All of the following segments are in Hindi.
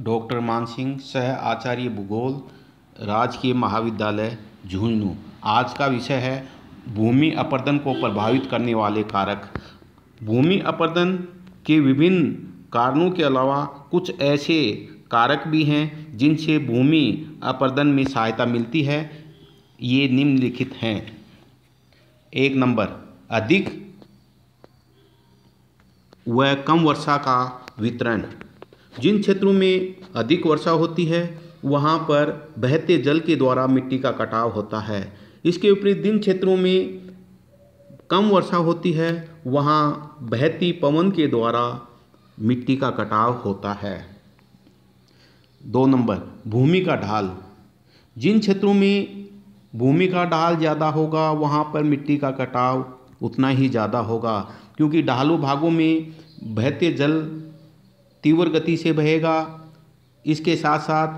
डॉक्टर मान सिंह, सह आचार्य भूगोल राजकीय महाविद्यालय, झुंझुनू। आज का विषय है भूमि अपर्दन को प्रभावित करने वाले कारक। भूमि अपर्दन के विभिन्न कारणों के अलावा कुछ ऐसे कारक भी हैं जिनसे भूमि अपर्दन में सहायता मिलती है। ये निम्नलिखित हैं। एक नंबर, अधिक व कम वर्षा का वितरण। जिन क्षेत्रों में अधिक वर्षा होती है, वहाँ पर बहते जल के द्वारा मिट्टी का कटाव होता है। इसके विपरीत जिन क्षेत्रों में कम वर्षा होती है, वहाँ बहती पवन के द्वारा मिट्टी का कटाव होता है। दो नंबर, भूमि का ढाल। जिन क्षेत्रों में भूमि का ढाल ज़्यादा होगा, वहाँ पर मिट्टी का कटाव उतना ही ज़्यादा होगा, क्योंकि ढालू भागों में बहते जल तीव्र गति से बहेगा। इसके साथ साथ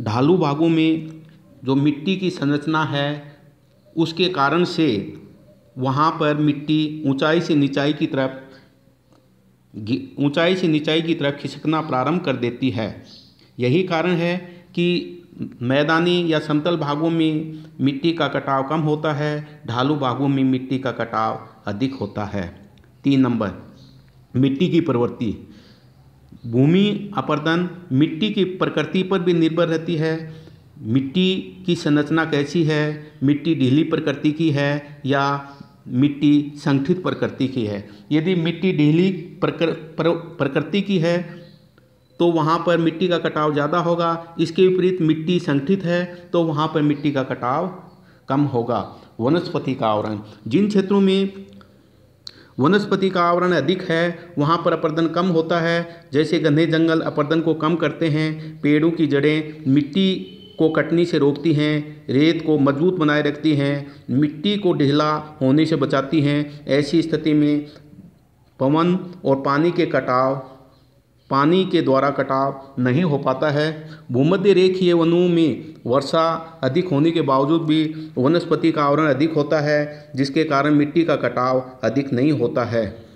ढालू भागों में जो मिट्टी की संरचना है, उसके कारण से वहाँ पर मिट्टी ऊंचाई से निचाई की तरफ़ ऊंचाई से निचाई की तरफ़ खिसकना प्रारंभ कर देती है। यही कारण है कि मैदानी या समतल भागों में मिट्टी का कटाव कम होता है, ढालू भागों में मिट्टी का कटाव अधिक होता है। तीन नंबर मिट्टी की प्रवृत्ति। भूमि अपर्दन मिट्टी की प्रकृति पर भी निर्भर रहती है। मिट्टी की संरचना कैसी है? मिट्टी ढीली प्रकृति की है या मिट्टी संगठित प्रकृति की है? यदि मिट्टी ढीली प्रकृति की है तो वहाँ पर मिट्टी का कटाव ज़्यादा होगा। इसके विपरीत मिट्टी संगठित है तो वहाँ पर मिट्टी का कटाव कम होगा। वनस्पति का आवरण। जिन क्षेत्रों में वनस्पति का आवरण अधिक है, वहाँ पर अपर्दन कम होता है। जैसे गंधे जंगल अपर्दन को कम करते हैं, पेड़ों की जड़ें मिट्टी को कटनी से रोकती हैं, रेत को मज़बूत बनाए रखती हैं, मिट्टी को ढीला होने से बचाती हैं। ऐसी स्थिति में पवन और पानी के कटाव पानी के द्वारा कटाव नहीं हो पाता है। भूमध्य रेखीय वनों में वर्षा अधिक होने के बावजूद भी वनस्पति का आवरण अधिक होता है, जिसके कारण मिट्टी का कटाव अधिक नहीं होता है।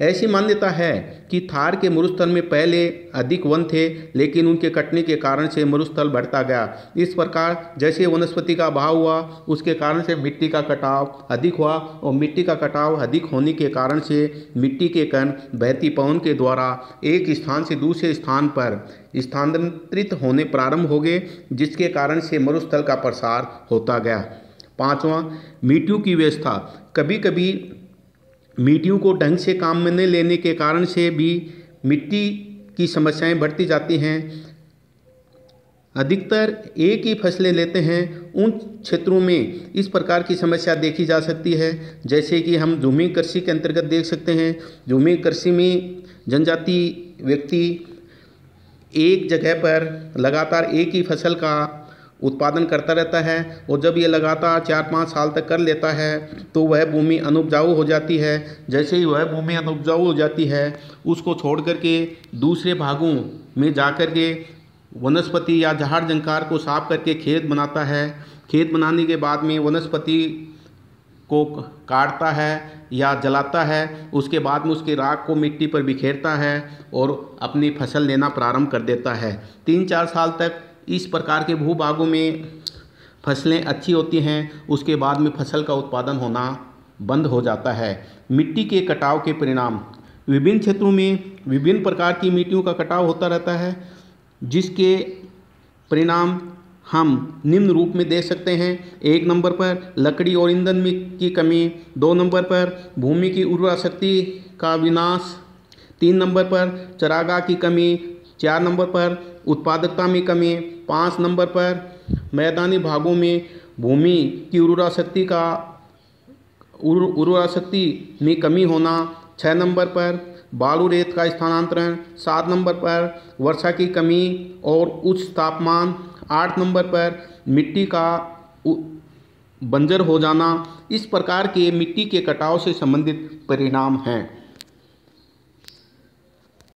ऐसी मान्यता है कि थार के मरुस्थल में पहले अधिक वन थे, लेकिन उनके कटने के कारण से मरुस्थल बढ़ता गया। इस प्रकार जैसे वनस्पति का भाव हुआ, उसके कारण से मिट्टी का कटाव अधिक हुआ और मिट्टी का कटाव अधिक होने के कारण से मिट्टी के कण बहती पवन के द्वारा एक स्थान से दूसरे स्थान पर स्थानांतरित होने प्रारंभ हो गए, जिसके कारण से मरुस्थल का प्रसार होता गया। पाँचवा मिट्टियों की व्यवस्था। कभी कभी मिट्टियों को ढंग से काम में नहीं लेने के कारण से भी मिट्टी की समस्याएँ बढ़ती जाती हैं। अधिकतर एक ही फ़सलें लेते हैं। उन क्षेत्रों में इस प्रकार की समस्या देखी जा सकती है। जैसे कि हम झूमी कृषि के अंतर्गत देख सकते हैं। झूमी कृषि में जनजाति व्यक्ति एक जगह पर लगातार एक ही फ़सल का उत्पादन करता रहता है और जब ये लगातार चार पाँच साल तक कर लेता है तो वह भूमि अनुपजाऊ हो जाती है। जैसे ही वह भूमि अनुपजाऊ हो जाती है, उसको छोड़ करके दूसरे भागों में जा कर के वनस्पति या झाड़ जंकार को साफ़ करके खेत बनाता है। खेत बनाने के बाद में वनस्पति को काटता है या जलाता है। उसके बाद में उसके राख को मिट्टी पर बिखेरता है और अपनी फ़सल लेना प्रारंभ कर देता है। तीन चार साल तक इस प्रकार के भूभागों में फ़सलें अच्छी होती हैं, उसके बाद में फ़सल का उत्पादन होना बंद हो जाता है। मिट्टी के कटाव के परिणाम। विभिन्न क्षेत्रों में विभिन्न प्रकार की मिट्टियों का कटाव होता रहता है, जिसके परिणाम हम निम्न रूप में देख सकते हैं। एक नंबर पर लकड़ी और ईंधन में की कमी, दो नंबर पर भूमि की उर्वरा शक्ति का विनाश, तीन नंबर पर चरागाह की कमी, चार नंबर पर उत्पादकता में कमी पाँच नंबर पर मैदानी भागों में भूमि की उर्वरा शक्ति का उर्वरा शक्ति में कमी होना। छः नंबर पर बालू रेत का स्थानांतरण। सात नंबर पर वर्षा की कमी और उच्च तापमान। आठ नंबर पर मिट्टी का बंजर हो जाना। इस प्रकार के मिट्टी के कटाव से संबंधित परिणाम हैं।